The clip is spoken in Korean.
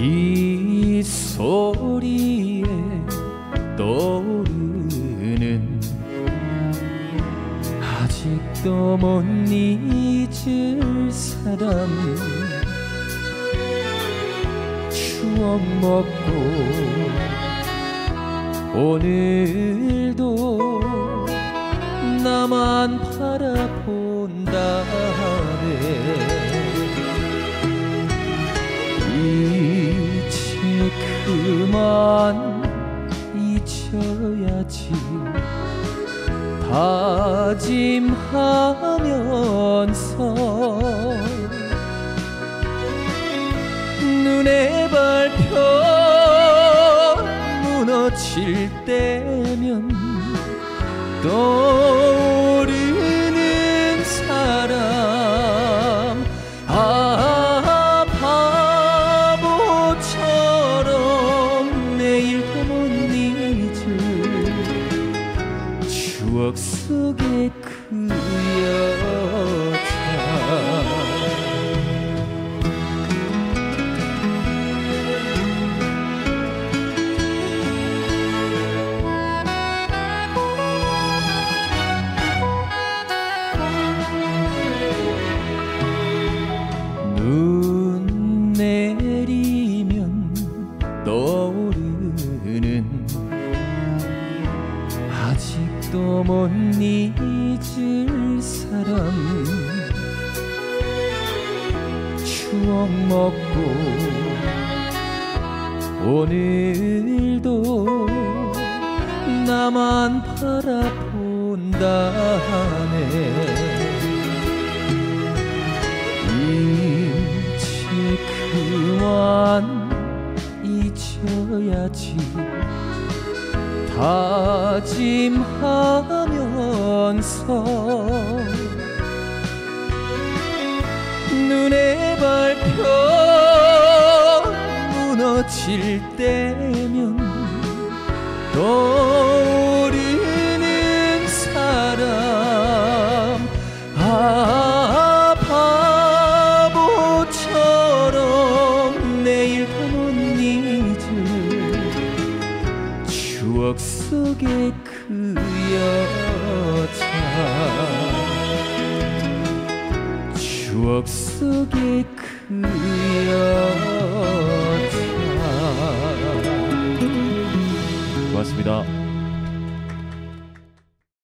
네 소리에 떠오르는 아직도 못 잊을 사람 추억 먹고 오늘도 나만 잊혀야지. 다짐하면서 눈에 밟혀 무너질 때면 떠 추억 속의 그여 못 잊을 사람. 추억 먹고 오늘도 나만 바라본다네. 이제 그만 잊혀야지 다짐하면서 눈에 밟혀 무너질 때면 떠 추억 속의 그 여자. 추억 속의 그 여자. 고맙습니다